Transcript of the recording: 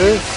Sure.